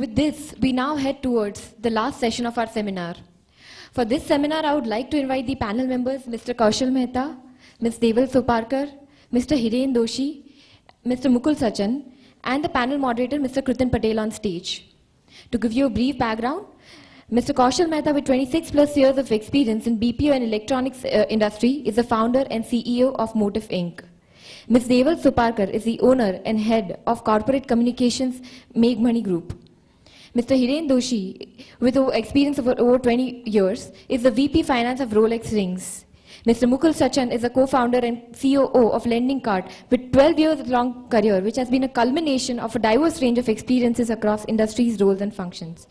With this, we now head towards the last session of our seminar. For this seminar, I would like to invite the panel members, Mr. Kaushal Mehta, Ms. Deval Soparkar, Mr. Hiren Doshi, Mr. Mukul Sachan, and the panel moderator, Mr. Kritin Patel on stage. To give you a brief background, Mr. Kaushal Mehta, with 26 plus years of experience in BPO and electronics uh, industry, is the founder and CEO of Motif Inc. Ms. Deval Soparkar is the owner and head of corporate communications Meghmani Group. Mr. Hiren Doshi, with experience of over 20 years, is the VP Finance of Rolex Rings. Mr. Mukul Sachan is a co-founder and COO of Lendingkart with 12 years long career, which has been a culmination of a diverse range of experiences across industries, roles, and functions.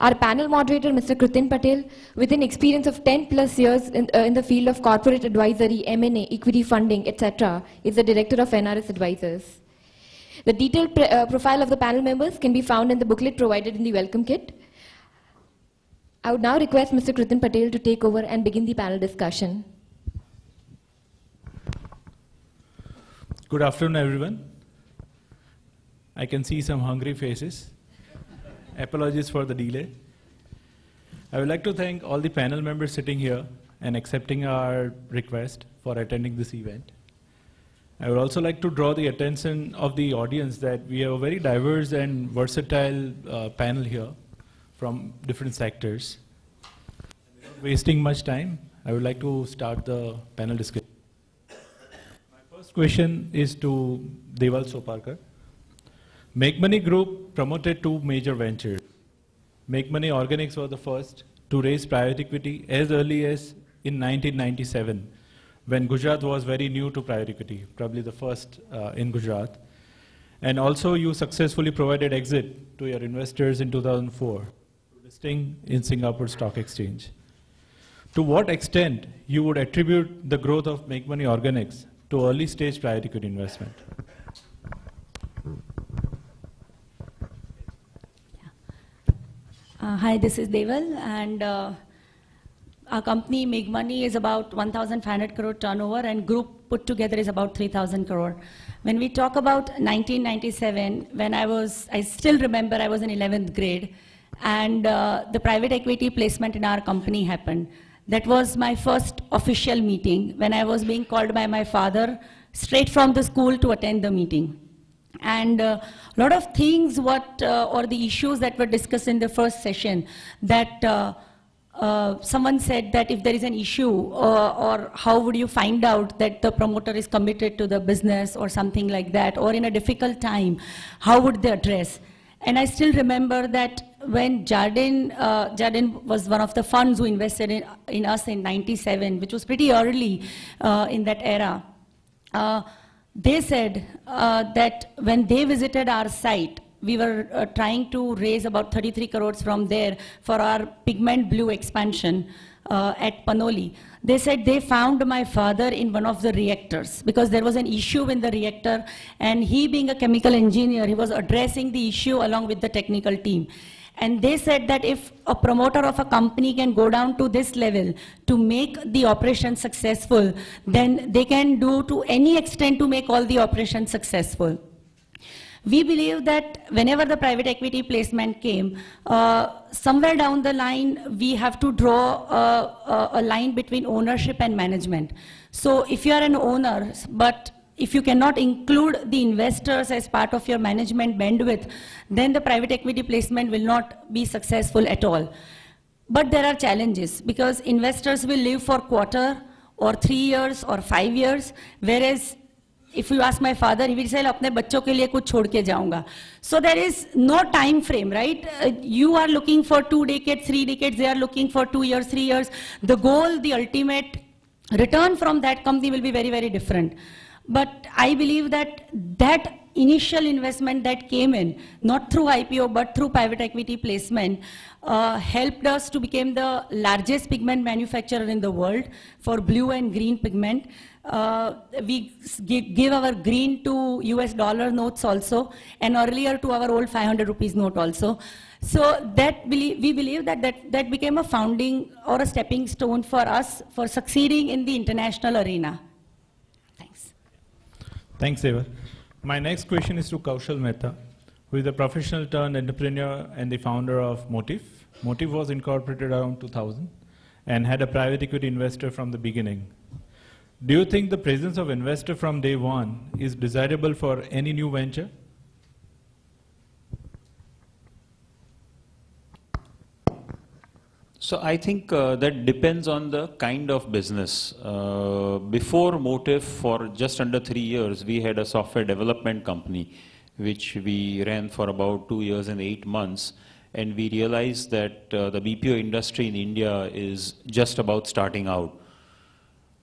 Our panel moderator, Mr. Kritin Patel, with an experience of 10 plus years in, uh, in the field of corporate advisory, M&A, equity funding, etc., is the director of NRS Advisors. The detailed uh, profile of the panel members can be found in the booklet provided in the welcome kit. I would now request Mr. Kritin Patel to take over and begin the panel discussion. Good afternoon, everyone. I can see some hungry faces. Apologies for the delay. I would like to thank all the panel members sitting here and accepting our request for attending this event. I would also like to draw the attention of the audience that we have a very diverse and versatile uh, panel here from different sectors. Wasting much time, I would like to start the panel discussion. My first question is to Deval Soparkar. Meghmani Group promoted two major ventures. Meghmani Organics was the first to raise private equity as early as in 1997 when Gujarat was very new to private equity, probably the first uh, in Gujarat. And also you successfully provided exit to your investors in 2004, listing in Singapore Stock Exchange. To what extent you would attribute the growth of Meghmani Organics to early stage private equity investment? Uh, hi, this is Deval, and uh, our company, Meghmani, is about 1,500 crore turnover, and group put together is about 3,000 crore. When we talk about 1997, when I was, I still remember I was in 11th grade, and uh, the private equity placement in our company happened. That was my first official meeting when I was being called by my father straight from the school to attend the meeting. And a uh, lot of things what, uh, or the issues that were discussed in the first session that uh, uh, someone said that if there is an issue or, or, how would you find out that the promoter is committed to the business or something like that or in a difficult time how would they address? And i still remember that when Jardine, uh, Jardine was one of the funds who invested in, in us in 97 which was pretty early uh, in that era uh, they said uh, that when they visited our site, we were uh, trying to raise about 33 crores from there for our pigment blue expansion uh, at Panoli. They said they found my father in one of the reactors because there was an issue in the reactor and he being a chemical engineer, he was addressing the issue along with the technical team. And they said that if a promoter of a company can go down to this level to make the operation successful, then they can do to any extent to make all the operations successful. We believe that whenever the private equity placement came, uh, somewhere down the line, we have to draw a, a, a line between ownership and management. So if you are an owner, but if you cannot include the investors as part of your management bandwidth, then the private equity placement will not be successful at all. But there are challenges because investors will live for quarter or three years or five years, whereas if you ask my father, he will say, अपने बच्चों के लिए कुछ छोड़ के जाऊंगा. So there is no time frame, right? Uh, you are looking for two decades, three decades, they are looking for two years, three years. The goal, the ultimate return from that company will be very, very different. But I believe that that initial investment that came in, not through IPO, but through private equity placement, uh, helped us to become the largest pigment manufacturer in the world for blue and green pigment. Uh, we give our green to US dollar notes also, and earlier to our old 500 rupees note also. So that we believe that, that that became a founding or a stepping stone for us for succeeding in the international arena. Thanks. Thanks, Eva. My next question is to Kaushal Mehta. who is a professional turned entrepreneur and the founder of Motif. Motif was incorporated around 2000 and had a private equity investor from the beginning. Do you think the presence of investor from day one is desirable for any new venture? So I think uh, that depends on the kind of business. Uh, before Motif, for just under three years, we had a software development company, which we ran for about two years and eight months. And we realized that uh, the BPO industry in India is just about starting out.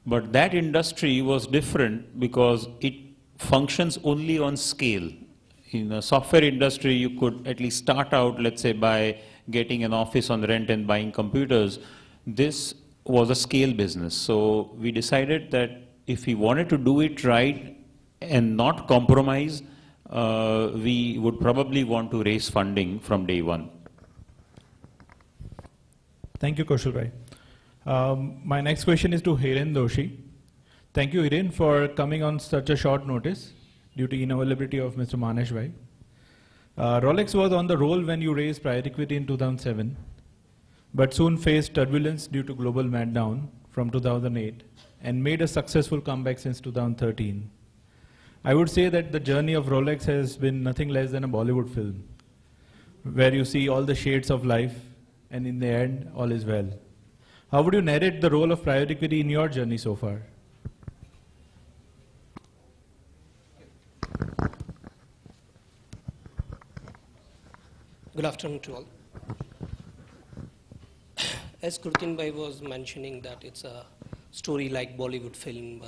But that industry was different because it functions only on scale. In the software industry, you could at least start out, let's say, by getting an office on rent and buying computers. This was a scale business. So we decided that if we wanted to do it right and not compromise, uh, we would probably want to raise funding from day one. Thank you, Kaushal Bhai. Um, my next question is to Hiren Doshi. Thank you, Hiren, for coming on such a short notice due to inavailability of Mr. Manesh Bhai. Uh, Rolex was on the roll when you raised private equity in 2007, but soon faced turbulence due to global meltdown from 2008 and made a successful comeback since 2013. I would say that the journey of Rolex has been nothing less than a Bollywood film, where you see all the shades of life and in the end, all is well. How would you narrate the role of equity in your journey so far? Good afternoon to all. As Krutin Bhai was mentioning that it's a story like Bollywood film, uh,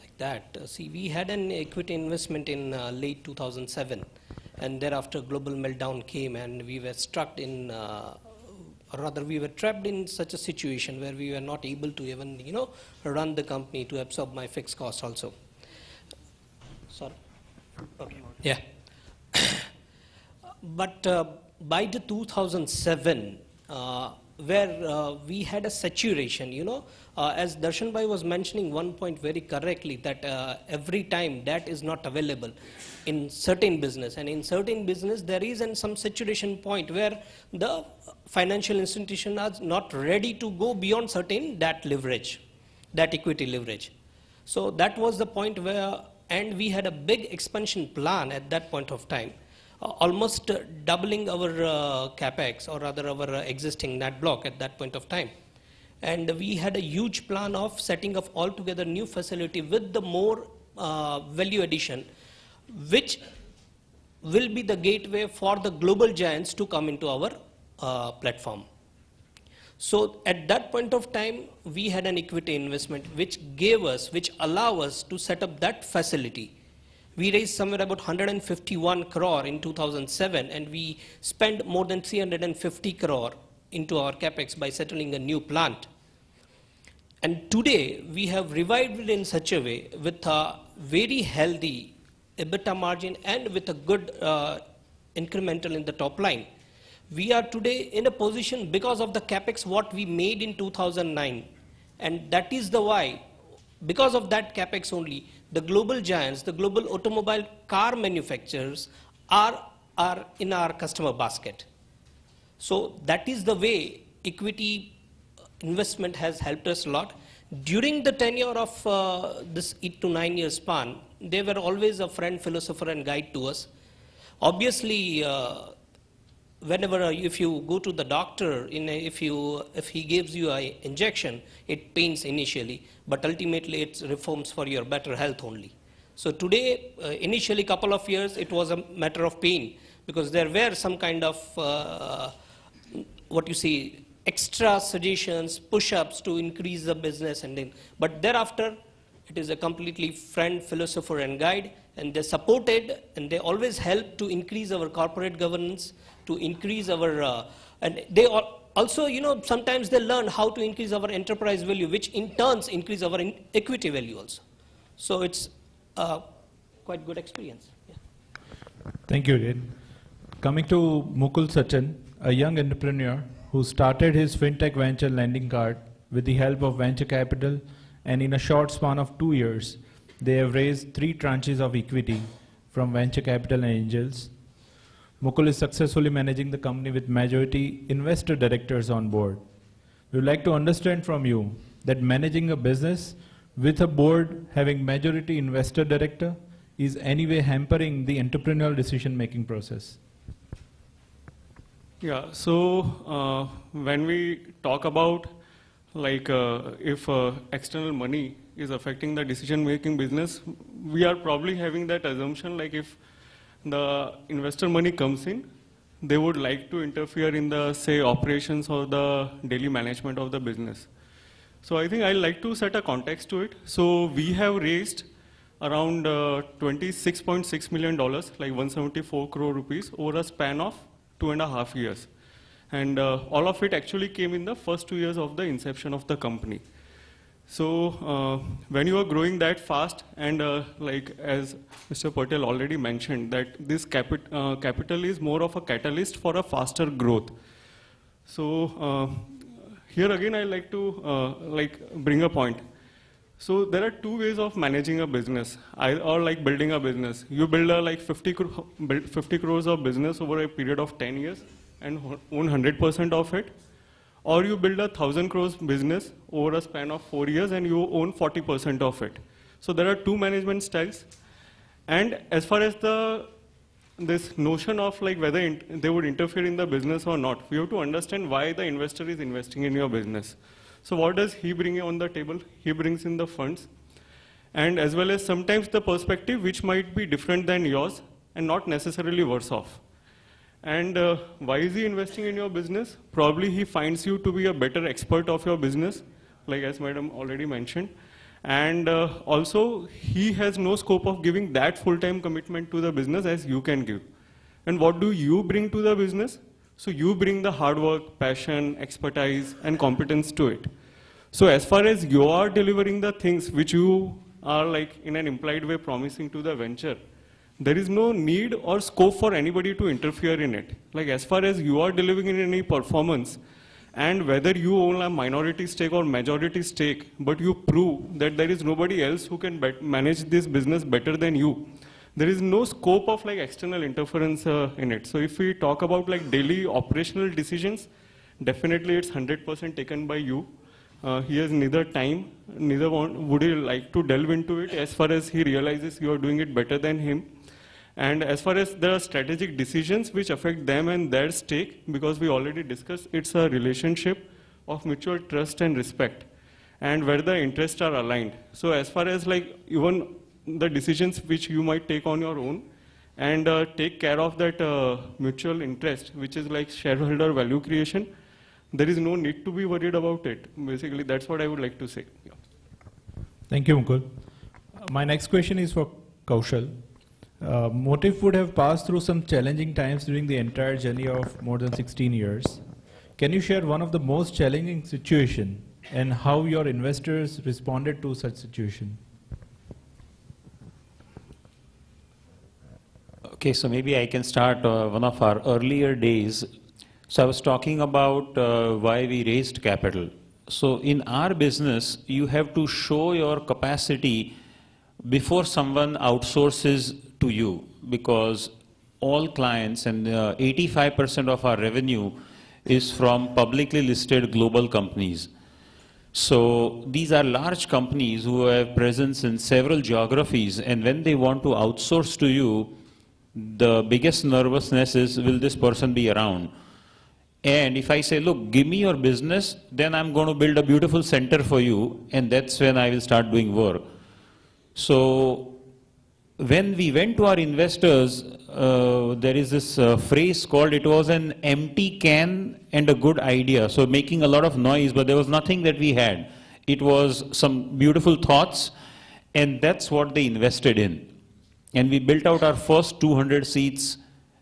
like that. Uh, see, we had an equity investment in uh, late 2007, and thereafter global meltdown came, and we were struck in, uh, or rather, we were trapped in such a situation where we were not able to even, you know, run the company to absorb my fixed cost also. Sorry. Okay. Yeah. but uh, by the 2007 uh, where uh, we had a saturation you know? Uh, as darshan bhai was mentioning one point very correctly that uh, every time that is not available in certain business. And in certain business there is an some saturation point where the financial institution are not ready to go beyond certain that leverage that equity leverage. So that was the point where and we had a big expansion plan at that point of time almost uh, doubling our uh, capex or rather our existing net block at that point of time. And we had a huge plan of setting up altogether new facility with the more value addition, which will be the gateway for the global giants to come into our uh, platform. So at that point of time, we had an equity investment which gave us, which allow us to set up that facility we raised somewhere about 151 crore in 2007 and we spent more than 350 crore into our capex by settling a new plant. And today we have revived it in such a way with a very healthy EBITDA margin and with a good uh, incremental in the top line. We are today in a position because of the capex what we made in 2009 and that is the why because of that capex only the global giants, the global automobile car manufacturers are, are in our customer basket. So that is the way equity investment has helped us a lot. During the tenure of uh, this eight to nine year span, they were always a friend, philosopher, and guide to us. Obviously, uh, whenever uh, if you go to the doctor, a, if, you, if he gives you an injection, it pains initially, but ultimately it reforms for your better health only. So today, uh, initially couple of years, it was a matter of pain because there were some kind of, uh, what you see, extra suggestions, push-ups to increase the business and then, but thereafter, it is a completely friend, philosopher, and guide, and they supported and they always help to increase our corporate governance, to increase our, uh, and they also, you know, sometimes they learn how to increase our enterprise value, which in turns increase our equity value also. So it's uh, quite good experience. Yeah. Thank you, Red. Coming to Mukul Sachan, a young entrepreneur who started his fintech venture Lendingkart with the help of venture capital, and in a short span of two years, they have raised three tranches of equity from venture capital and angels Mukul is successfully managing the company with majority investor directors on board. We would like to understand from you that managing a business with a board having majority investor director is anyway hampering the entrepreneurial decision making process. Yeah, so uh, when we talk about like uh, if uh, external money is affecting the decision making business, we are probably having that assumption like if the investor money comes in, they would like to interfere in the say operations or the daily management of the business. So I think I'd like to set a context to it. So we have raised around uh, $26.6 million, like 174 crore rupees, over a span of two and a half years. And uh, all of it actually came in the first two years of the inception of the company. So uh, when you are growing that fast, and uh, like as Mr. Patel already mentioned, that this capi uh, capital is more of a catalyst for a faster growth. So here again, I like to like bring a point. So there are two ways of managing a business, or like building a business. You build a like 50, cro 50 crores of business over a period of 10 years and own 100% of it, or you build a 1000 crores business over a span of four years and you own 40% of it. So there are two management styles. And as far as the this notion of like whether they would interfere in the business or not, we have to understand why the investor is investing in your business. So what does he bring on the table? He brings in the funds and as well as sometimes the perspective which might be different than yours and not necessarily worse off. And uh, why is he investing in your business? Probably he finds you to be a better expert of your business, like as madam already mentioned. And uh, also, he has no scope of giving that full-time commitment to the business as you can give. And what do you bring to the business? So you bring the hard work, passion, expertise, and competence to it. So as far as you are delivering the things which you are like in an implied way promising to the venture, there is no need or scope for anybody to interfere in it. Like as far as you are delivering in any performance, and whether you own a minority stake or majority stake, but you prove that there is nobody else who can manage this business better than you, there is no scope of like external interference uh, in it. So if we talk about like daily operational decisions, definitely it's 100% taken by you. Uh, he has neither time, neither want, would he like to delve into it as far as he realizes you are doing it better than him. And as far as the strategic decisions which affect them and their stake, because we already discussed, it's a relationship of mutual trust and respect and where the interests are aligned. So as far as like even the decisions which you might take on your own and uh, take care of that uh, mutual interest, which is like shareholder value creation. There is no need to be worried about it. Basically, that's what I would like to say. Yeah. Thank you, Mukul. Uh, my next question is for Kaushal. Uh, Motif would have passed through some challenging times during the entire journey of more than 16 years. Can you share one of the most challenging situation and how your investors responded to such situation? Okay, so maybe I can start uh, one of our earlier days. So I was talking about uh, why we raised capital. So in our business, you have to show your capacity before someone outsources to you because all clients and 85% uh, of our revenue is from publicly listed global companies. So these are large companies who have presence in several geographies and when they want to outsource to you, the biggest nervousness is will this person be around? And if I say, look, give me your business, then I'm going to build a beautiful center for you, and that's when I will start doing work. So when we went to our investors, uh, there is this uh, phrase called it was an empty can and a good idea. So making a lot of noise, but there was nothing that we had. It was some beautiful thoughts, and that's what they invested in. And we built out our first 200 seats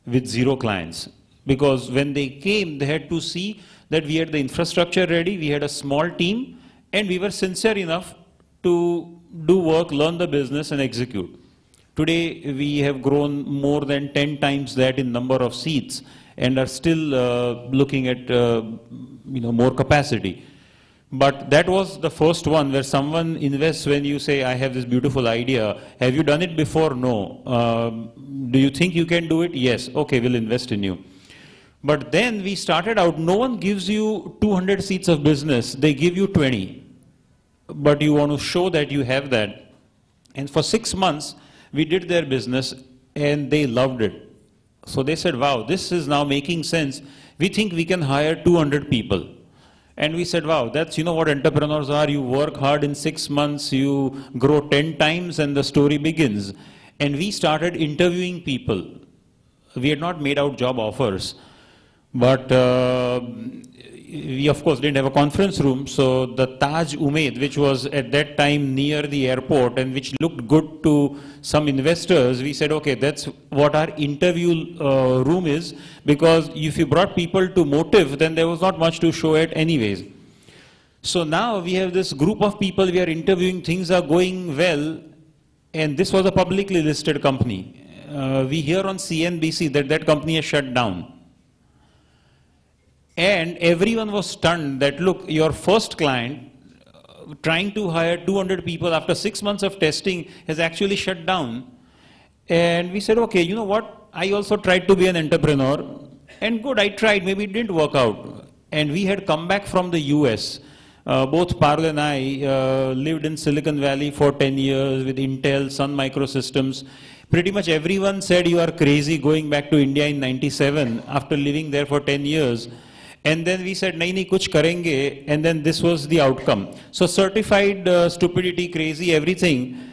with zero clients. Because when they came, they had to see that we had the infrastructure ready, we had a small team, and we were sincere enough to do work, learn the business, and execute. Today, we have grown more than 10 times that in number of seats and are still uh, looking at uh, you know, more capacity. But that was the first one where someone invests when you say, I have this beautiful idea. Have you done it before? No. Um, do you think you can do it? Yes. Okay, we'll invest in you. But then we started out, no one gives you 200 seats of business, they give you 20. But you want to show that you have that. And for six months, we did their business and they loved it. So they said, wow, this is now making sense. We think we can hire 200 people. And we said, wow, that's, you know what entrepreneurs are. You work hard in six months, you grow 10 times and the story begins. And we started interviewing people. We had not made out job offers. But uh, we of course didn't have a conference room, so the Taj Umaid, which was at that time near the airport and which looked good to some investors, we said, okay, that's what our interview uh, room is, because if you brought people to Motif, then there was not much to show it anyways. So now we have this group of people we are interviewing, things are going well, and this was a publicly listed company. Uh, we hear on CNBC that that company has shut down. And everyone was stunned that, look, your first client, uh, trying to hire 200 people after six months of testing, has actually shut down. And we said, okay, you know what? I also tried to be an entrepreneur. And good, I tried. Maybe it didn't work out. And we had come back from the US. Uh, both Parul and I uh, lived in Silicon Valley for 10 years with Intel, Sun Microsystems. Pretty much everyone said you are crazy going back to India in 97 after living there for 10 years. And then we said, nahi, nahi, kuch karenge. And then this was the outcome. So certified uh, stupidity, crazy, everything.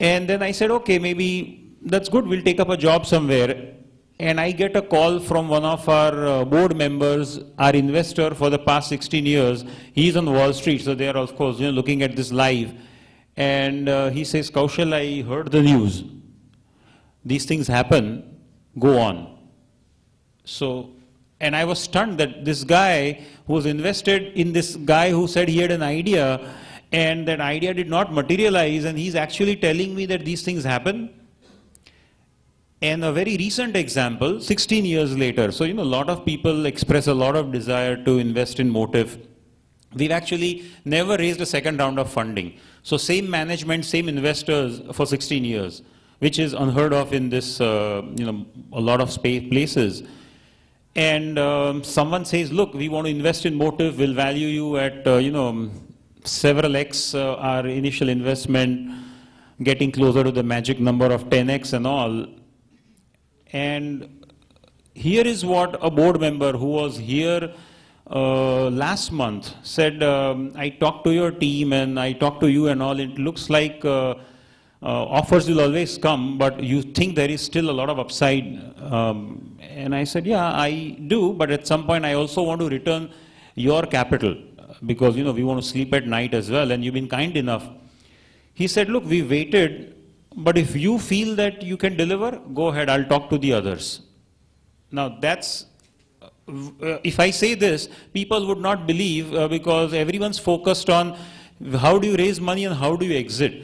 And then I said, okay, maybe that's good. We'll take up a job somewhere. And I get a call from one of our uh, board members, our investor for the past 16 years. He's on Wall Street, so they are, of course, you know, looking at this live. And uh, he says, Kaushal, I heard the news. These things happen. Go on. So and I was stunned that this guy who was invested in this guy who said he had an idea and that idea did not materialize and he's actually telling me that these things happen. And a very recent example, 16 years later, so you know, a lot of people express a lot of desire to invest in Motif. We've actually never raised a second round of funding. So same management, same investors for 16 years, which is unheard of in this, uh, you know, a lot of space places and um, someone says, look, we want to invest in Motif, we'll value you at, uh, you know, several X uh, our initial investment, getting closer to the magic number of 10X and all. And here is what a board member who was here uh, last month said, um, I talked to your team and I talked to you and all, it looks like uh, offers will always come, but you think there is still a lot of upside. Um, and I said, yeah, I do, but at some point I also want to return your capital because, you know, we want to sleep at night as well, and you've been kind enough. He said, look, we waited, but if you feel that you can deliver, go ahead, I'll talk to the others. Now that's, uh, if I say this, people would not believe uh, because everyone's focused on how do you raise money and how do you exit.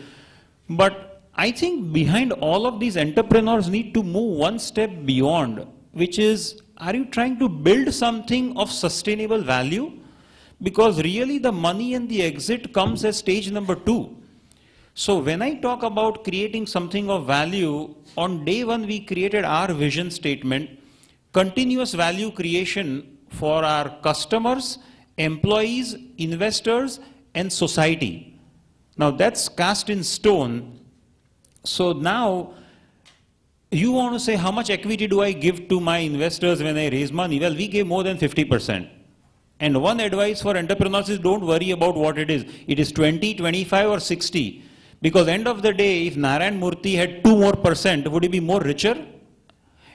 But I think behind all of these entrepreneurs need to move one step beyond, which is, are you trying to build something of sustainable value? Because really the money and the exit comes as stage number two. So when I talk about creating something of value, on day one we created our vision statement, continuous value creation for our customers, employees, investors, and society. Now that's cast in stone so now you want to say how much equity do I give to my investors when I raise money? Well, we gave more than 50%. And one advice for entrepreneurs is don't worry about what it is. It is 20, 25 or 60. Because end of the day, if Narayan Murthy had 2 more percent, would he be more richer?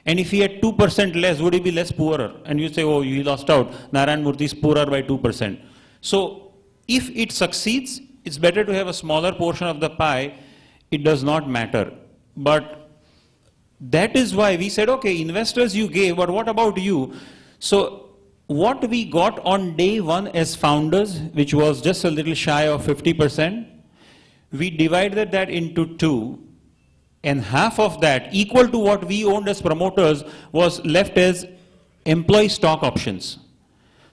And if he had 2% less, would he be less poorer? And you say, oh, you lost out. Narayan Murthy is poorer by 2%. So if it succeeds, it's better to have a smaller portion of the pie it does not matter. But that is why we said, okay, investors you gave, but what about you? So what we got on day one as founders, which was just a little shy of 50%, we divided that into two, and half of that, equal to what we owned as promoters, was left as employee stock options.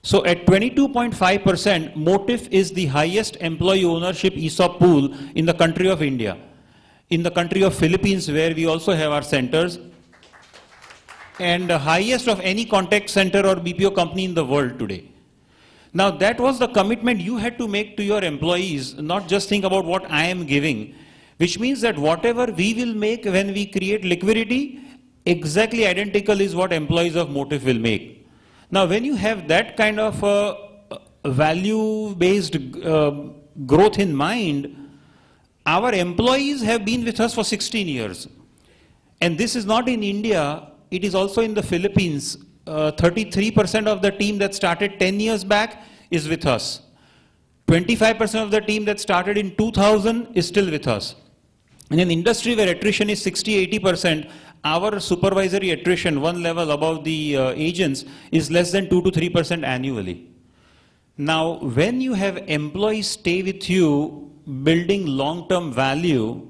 So at 22.5%, Motif is the highest employee ownership ESOP pool in the country of India. In the country of Philippines, where we also have our centers, and the highest of any contact center or BPO company in the world today. Now that was the commitment you had to make to your employees, not just think about what I am giving, which means that whatever we will make when we create liquidity, exactly identical is what employees of Motif will make. Now when you have that kind of uh, value-based uh, growth in mind, our employees have been with us for 16 years. And this is not in India, it is also in the Philippines. 33% uh, of the team that started 10 years back is with us. 25% of the team that started in 2000 is still with us. In an industry where attrition is 60, 80%, our supervisory attrition, one level above the uh, agents, is less than 2 to 3% annually. Now, when you have employees stay with you, building long-term value,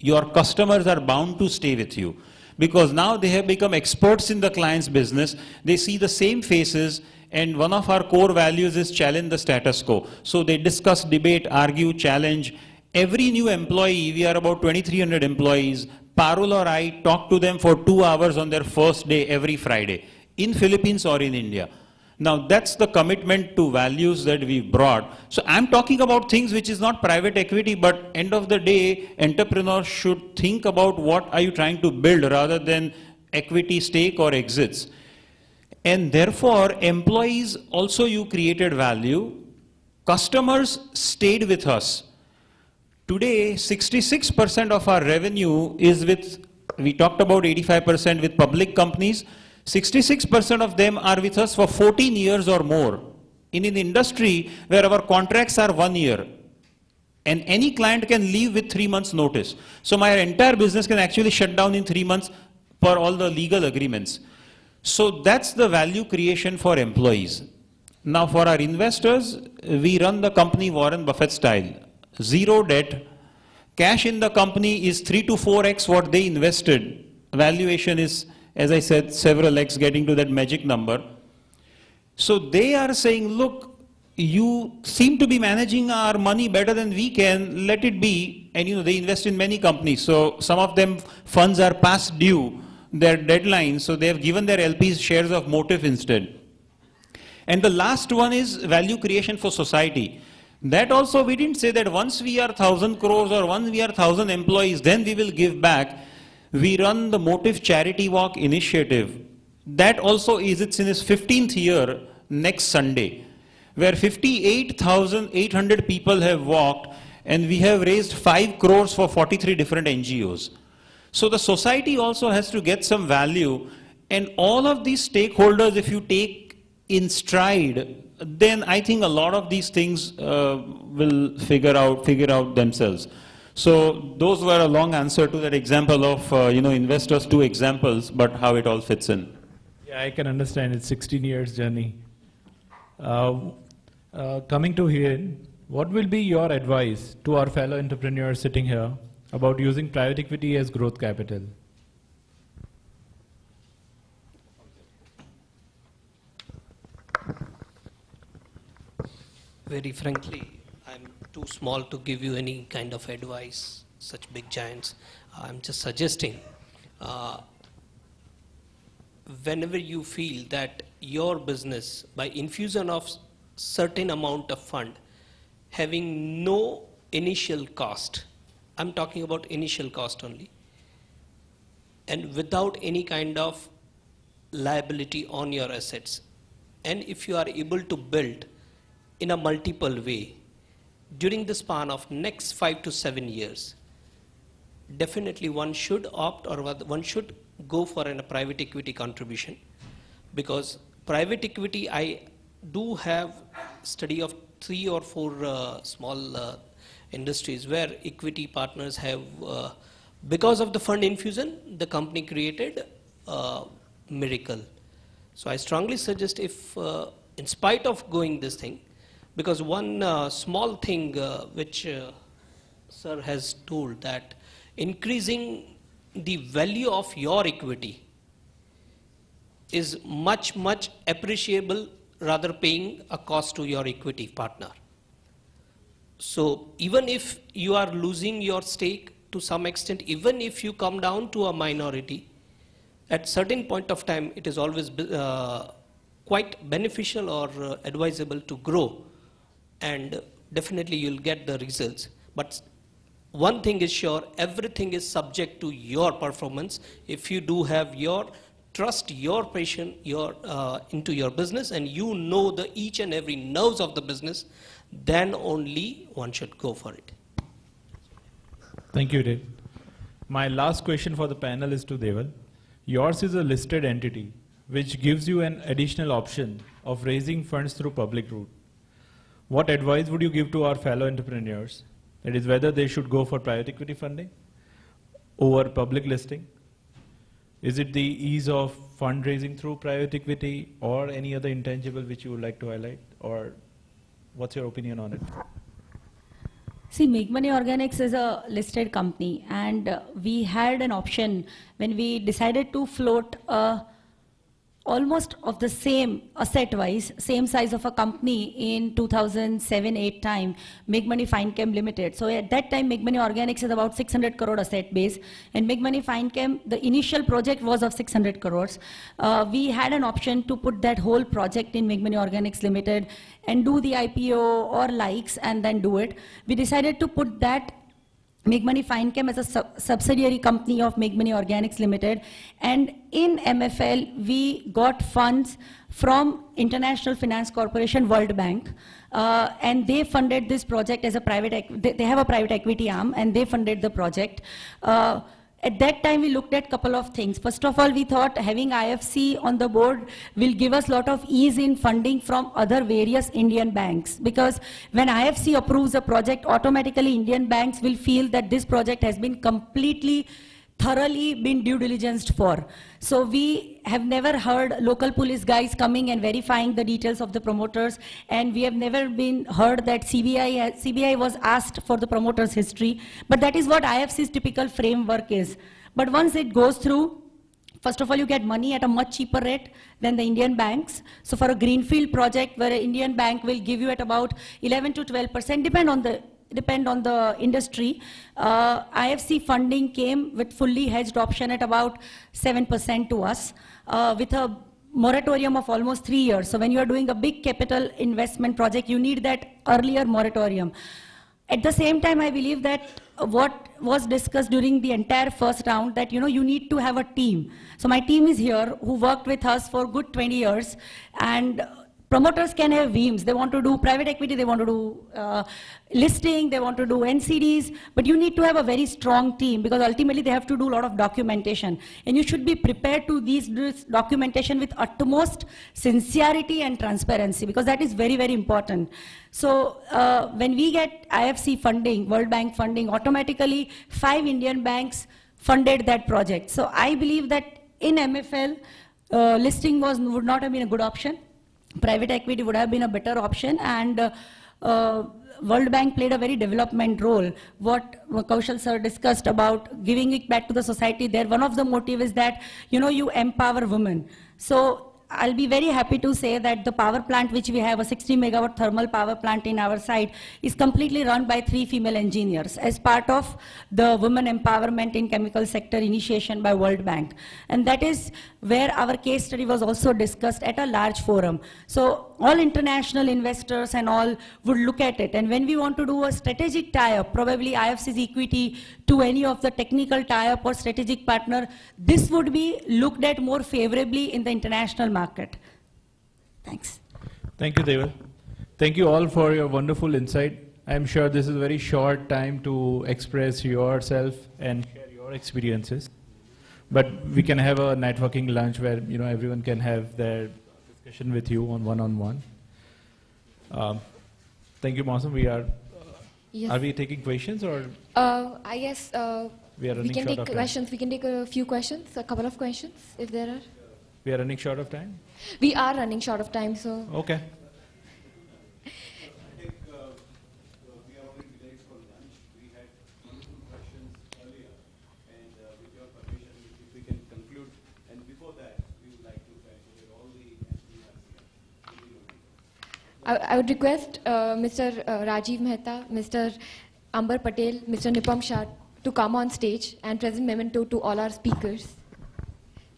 your customers are bound to stay with you because now they have become experts in the client's business. They see the same faces and one of our core values is challenge the status quo. So they discuss, debate, argue, challenge. Every new employee, we are about 2,300 employees, Parul or I talk to them for two hours on their first day every Friday, in Philippines or in India. Now that's the commitment to values that we've brought. So I'm talking about things which is not private equity, but end of the day, entrepreneurs should think about what are you trying to build rather than equity stake or exits. And therefore, employees also you created value. Customers stayed with us. Today, 66% of our revenue is with, we talked about 85% with public companies, 66% of them are with us for 14 years or more. In an industry where our contracts are one year, and any client can leave with three months notice. So my entire business can actually shut down in three months per all the legal agreements. So that's the value creation for employees. Now for our investors, we run the company Warren Buffett style. Zero debt. Cash in the company is 3 to 4x what they invested. Valuation is as I said, several X getting to that magic number. So they are saying, look, you seem to be managing our money better than we can, let it be. And you know, they invest in many companies. So some of them funds are past due, their deadline, so they have given their LPs shares of Motif instead. And the last one is value creation for society. That also we didn't say that once we are 1000 crores or once we are 1000 employees, then we will give back we run the Motif Charity Walk initiative. That also is it's in its 15th year next Sunday, where 58,800 people have walked and we have raised 5 crores for 43 different NGOs. So the society also has to get some value and all of these stakeholders, if you take in stride, then I think a lot of these things uh, will figure out, figure out themselves. So those were a long answer to that example of, uh, you know, investors, two examples, but how it all fits in. Yeah, I can understand. It's 16 years journey. Uh, uh, coming to here, what will be your advice to our fellow entrepreneurs sitting here about using private equity as growth capital? Very frankly, too small to give you any kind of advice, such big giants. I'm just suggesting uh, whenever you feel that your business, by infusion of certain amount of fund, having no initial cost, I'm talking about initial cost only, and without any kind of liability on your assets, and if you are able to build in a multiple way, during the span of next five to seven years, definitely one should opt or one should go for a private equity contribution because private equity, I do have study of three or four uh, small uh, industries where equity partners have, uh, because of the fund infusion, the company created a miracle. So I strongly suggest if, uh, in spite of going this thing, because one uh, small thing uh, which uh, sir has told that increasing the value of your equity is much, much appreciable rather paying a cost to your equity partner. So even if you are losing your stake to some extent, even if you come down to a minority, at certain point of time, it is always uh, quite beneficial or uh, advisable to grow, and definitely you'll get the results. But one thing is sure, everything is subject to your performance. If you do have your trust your patient your, uh, into your business and you know the each and every nerves of the business, then only one should go for it. Thank you, Dave. My last question for the panel is to Deval. Yours is a listed entity, which gives you an additional option of raising funds through public route. What advice would you give to our fellow entrepreneurs? That is whether they should go for private equity funding over public listing? Is it the ease of fundraising through private equity or any other intangible which you would like to highlight? Or what's your opinion on it? See, Meghmani Organics is a listed company, and uh, we had an option when we decided to float a almost of the same asset wise, same size of a company in 2007-8 time, Meghmani Finechem Limited. So at that time, Meghmani Organics is about 600 crore asset base, and Meghmani Finechem, the initial project was of 600 crores. Uh, we had an option to put that whole project in Meghmani Organics Limited and do the IPO or likes and then do it. We decided to put that Meghmani Finechem as a sub subsidiary company of Meghmani Organics Limited. And in MFL, we got funds from International Finance Corporation, World Bank. Uh, and they funded this project as a private, they, they, have a private equity arm, and they funded the project. Uh, at that time, we looked at a couple of things. First of all, we thought having IFC on the board will give us a lot of ease in funding from other various Indian banks. Because when IFC approves a project, automatically Indian banks will feel that this project has been completely thoroughly been due diligenced for. So we have never heard local police guys coming and verifying the details of the promoters, and we have never been heard that CBI, CBI was asked for the promoter's history, but that is what IFC's typical framework is. But once it goes through, First of all, you get money at a much cheaper rate than the Indian banks. So for a greenfield project where an Indian bank will give you at about 11 to 12 percent, depend on the depend on the industry. Uh, IFC funding came with fully hedged option at about 7% to us uh, with a moratorium of almost three years. So when you are doing a big capital investment project, you need that earlier moratorium. At the same time, I believe that what was discussed during the entire first round that you know you need to have a team. So my team is here who worked with us for good 20 years and Promoters can have VIMs. They want to do private equity, they want to do uh, listing, they want to do NCDs, but you need to have a very strong team because ultimately they have to do a lot of documentation. And you should be prepared to these documentation with utmost sincerity and transparency because that is very, very important. So uh, when we get IFC funding, World Bank funding, automatically five Indian banks funded that project. So I believe that in MFL, uh, listing was, would not have been a good option private equity would have been a better option and uh, uh, World Bank played a very development role. What Kaushal sir discussed about giving it back to the society there, one of the motive is that, you know, you empower women. So I'll be very happy to say that the power plant which we have, a 60 megawatt thermal power plant in our site, is completely run by three female engineers as part of the women empowerment in chemical sector initiation by World Bank. And that is where our case study was also discussed at a large forum. So all international investors and all would look at it. And when we want to do a strategic tie-up, probably IFC's equity to any of the technical tie-up or strategic partner, this would be looked at more favorably in the international market. Thanks. Thank you, Deval. Thank you all for your wonderful insight. I'm sure this is a very short time to express yourself and share your experiences. But we can have a networking lunch where you know everyone can have their discussion with you on one-on-one. Um, thank you, Mausam. We are. Yes. Are we taking questions or? Uh, I guess uh, we, we can take questions. We can take a few questions, a couple of questions, if there are. We are running short of time. We are running short of time, so. Okay. I, I would request uh, Mr. Uh, Rajiv Mehta, Mr. Amber Patel, Mr. Nipam Shah to come on stage and present memento to all our speakers.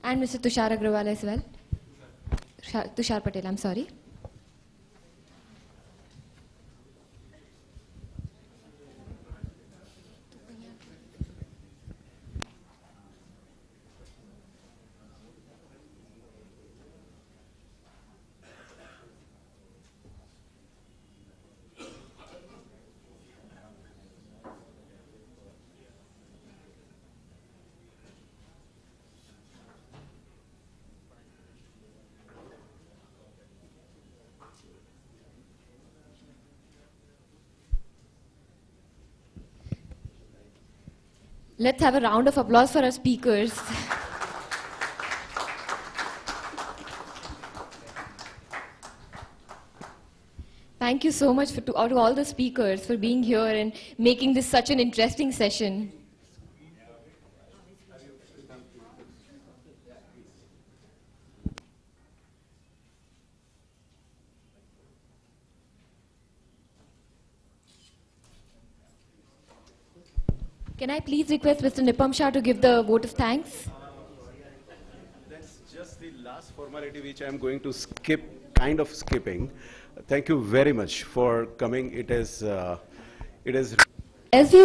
And Mr. Tushar Agrawal as well. Tushar, Patel, I'm sorry. Let's have a round of applause for our speakers. Thank you so much for, to, to all the speakers for being here and making this such an interesting session. Can I please request Mr. Nipam Shah to give the vote of thanks? That's just the last formality which I'm going to skip, kind of skipping. Thank you very much for coming. It is, uh, it is. As you